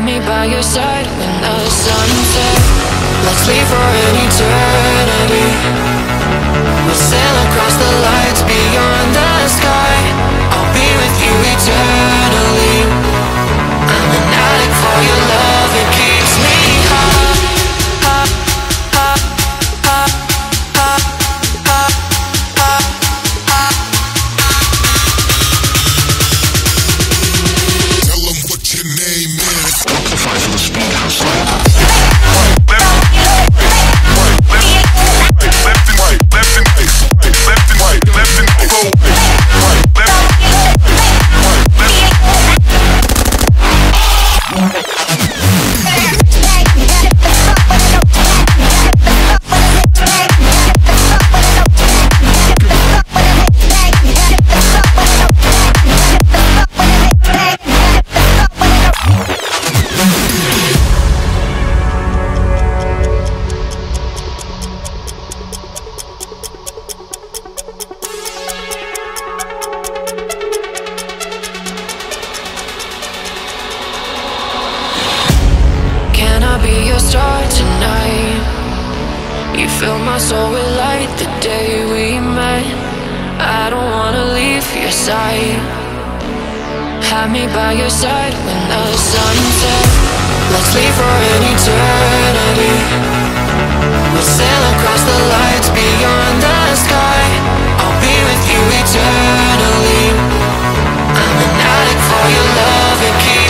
Have me by your side when the sun sets Let's leave for an eternity. We'll sail across the lights be your star tonight? You fill my soul with light the day we met. I don't wanna leave your side. Have me by your side when the sun sets. Let's leave for an eternity. We'll sail across the lights beyond the sky. I'll be with you eternally. I'm an addict for your love, it keeps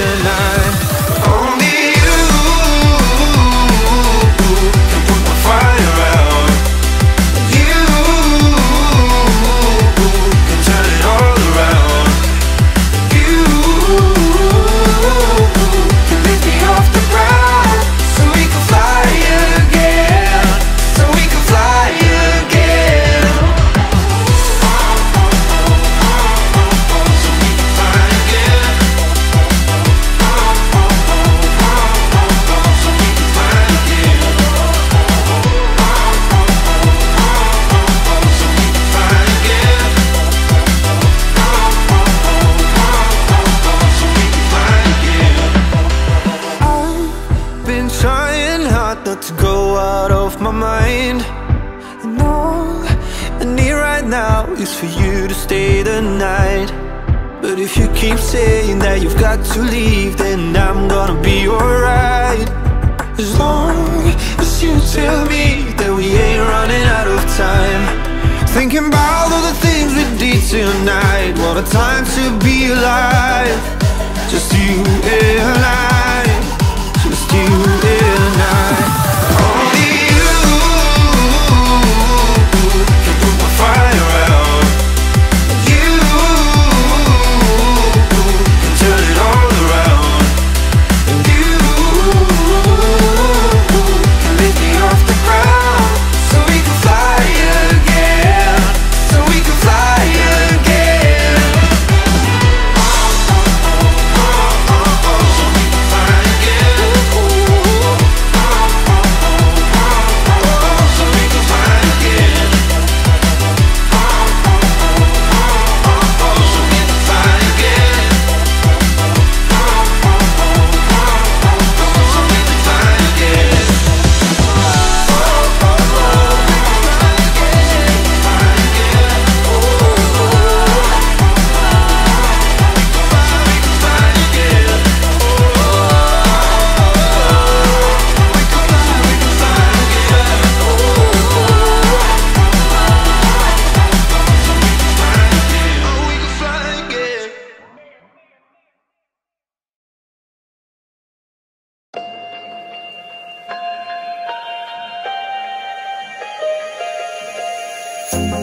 tell me that we ain't running out of time. Thinking about all the things we did tonight. What a time to be alive. Just you and I. Just you and I.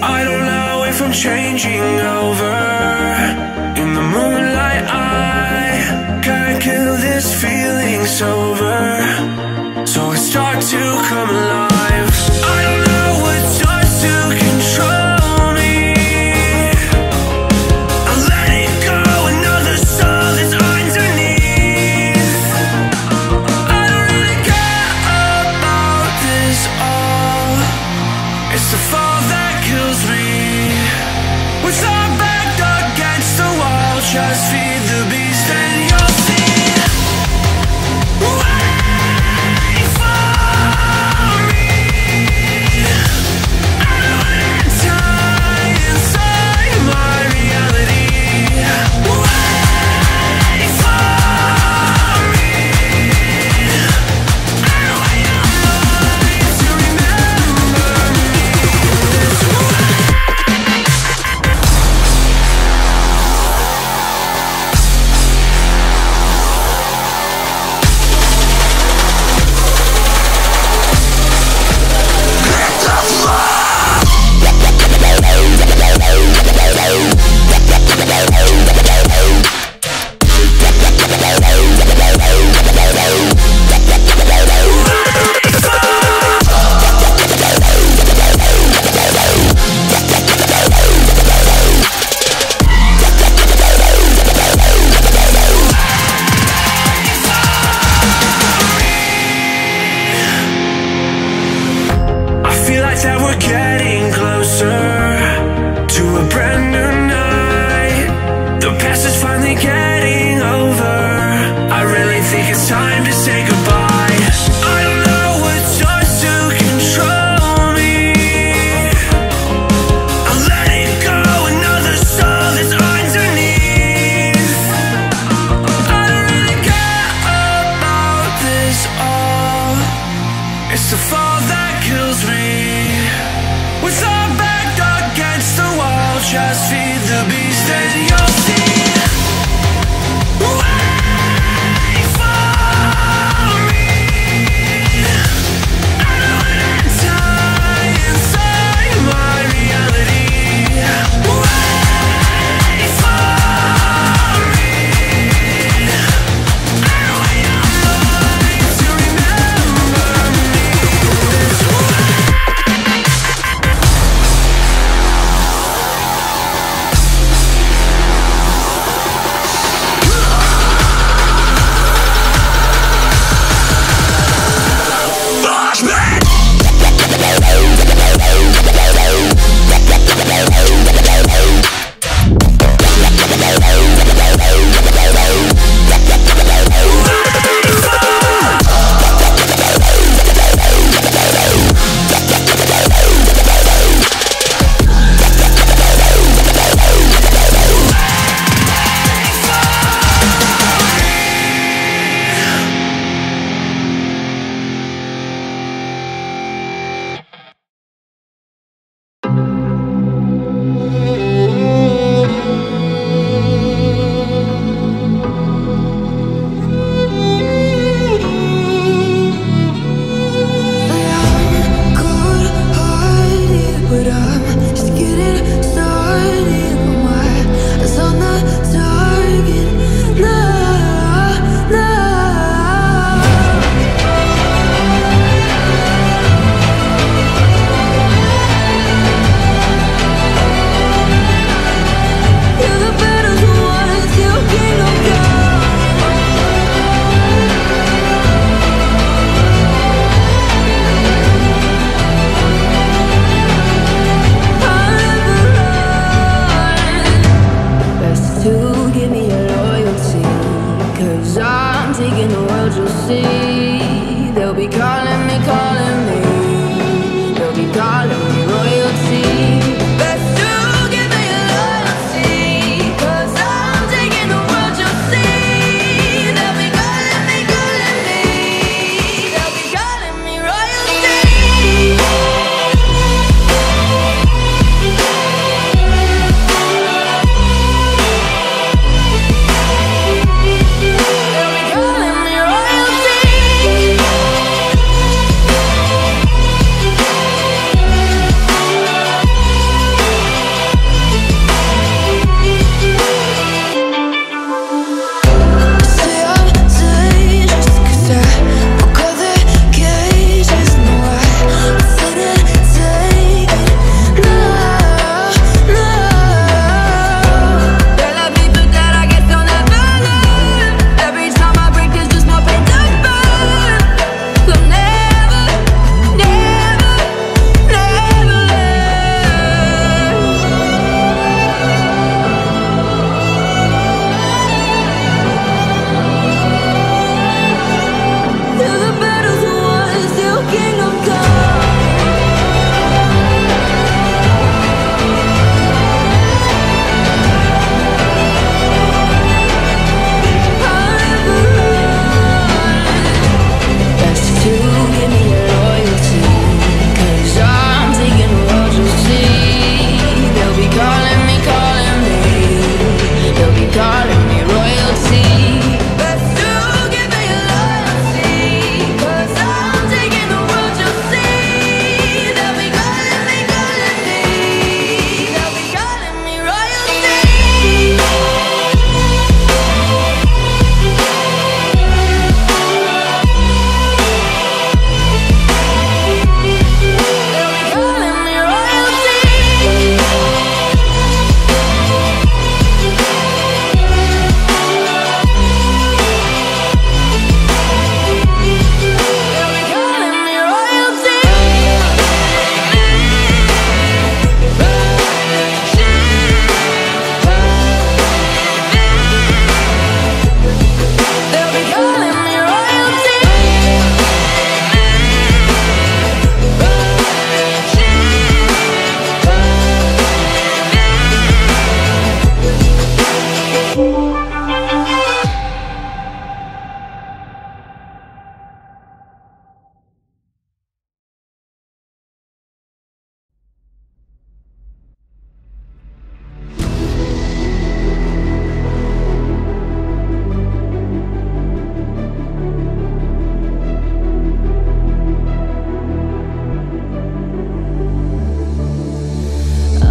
I don't know if I'm changing over. In the moonlight I can't kill this feeling sober So I start to come alive.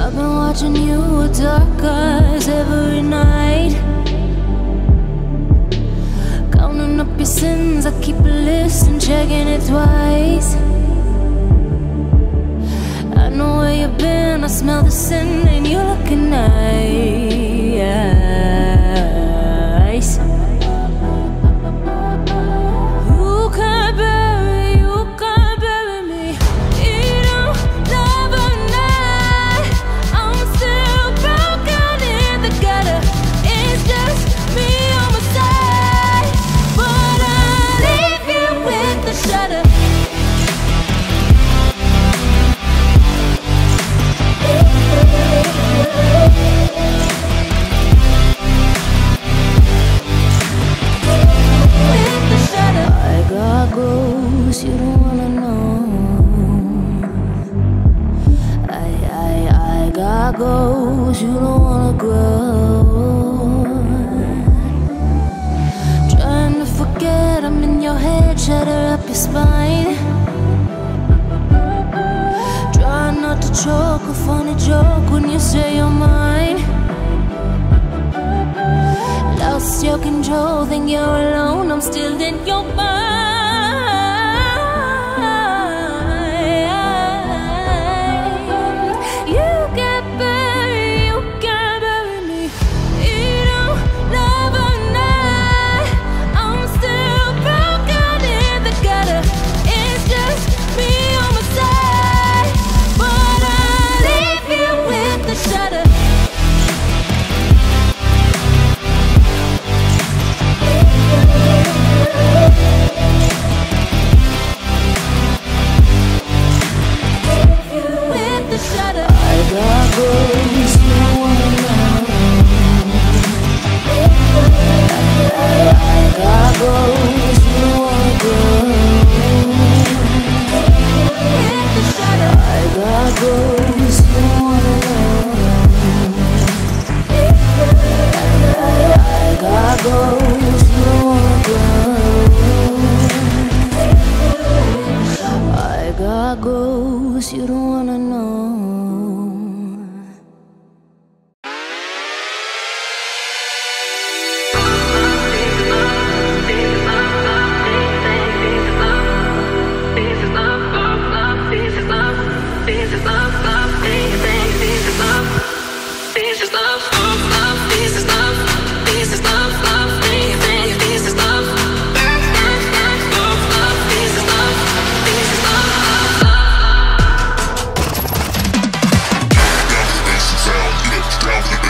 I've been watching you with dark eyes every night Counting up your sins, I keep a list and checking it twice I know where you've been, I smell the sin and you're looking nice yeah.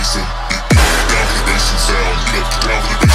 It's a deep domination sound. You know, domination.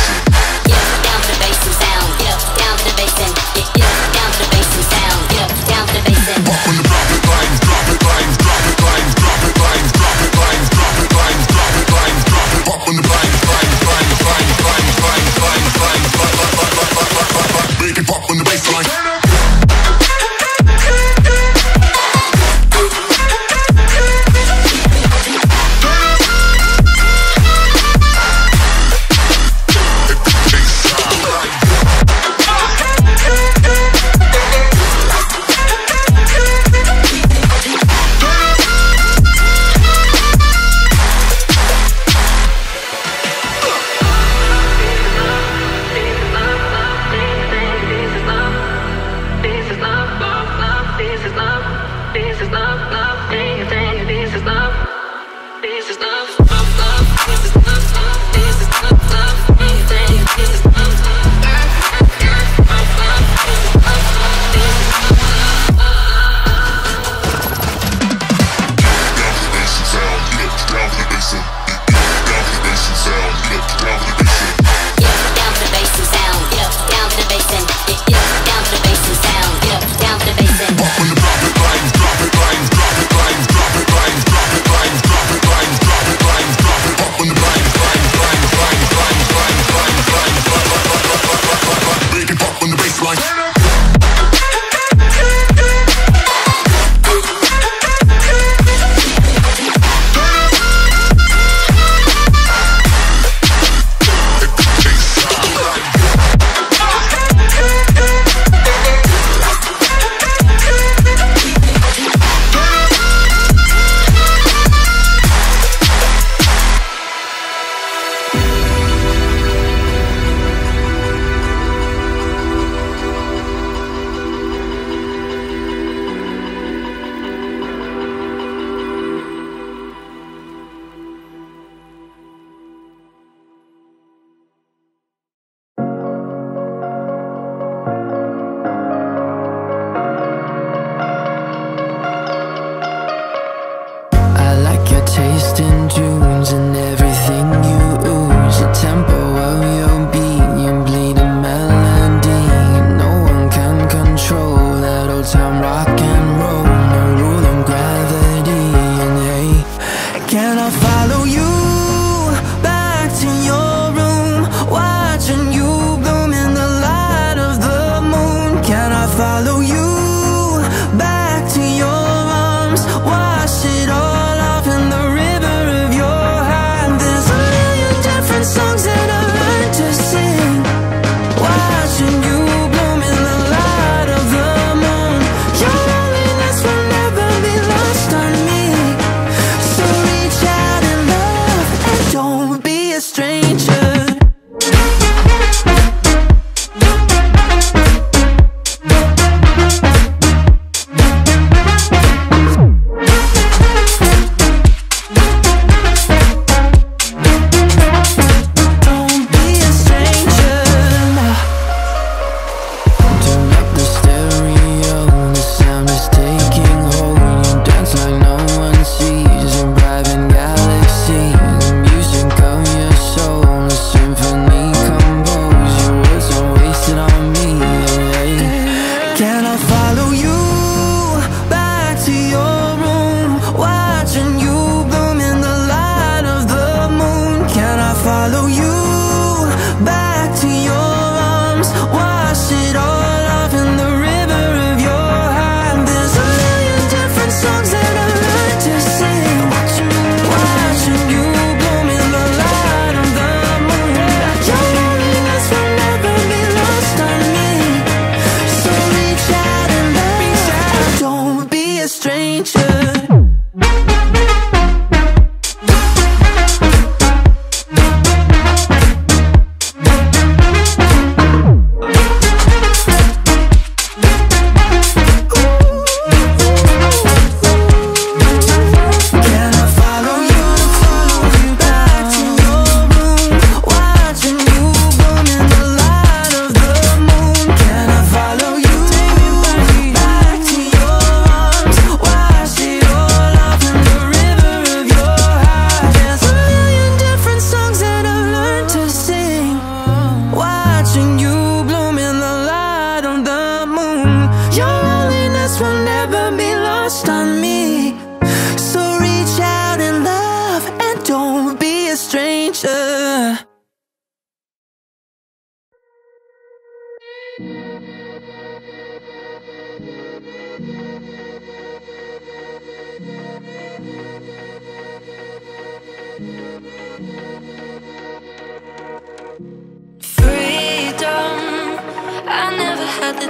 and everything you ooze. A temple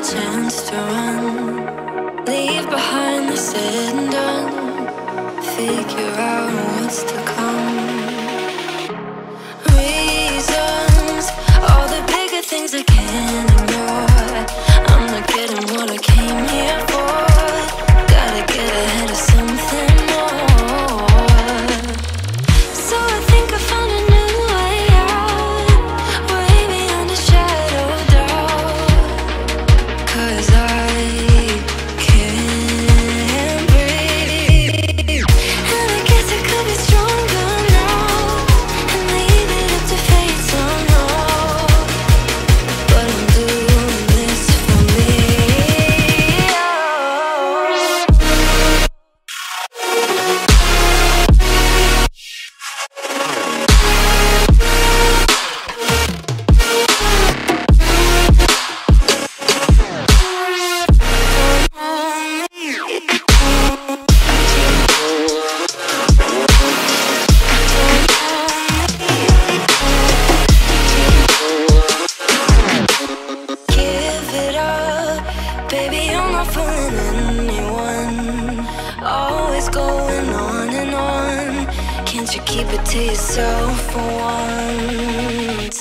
chance to run. Leave behind the said and done. Figure out what's to come. Reasons, all the bigger things I can you keep it to yourself for once?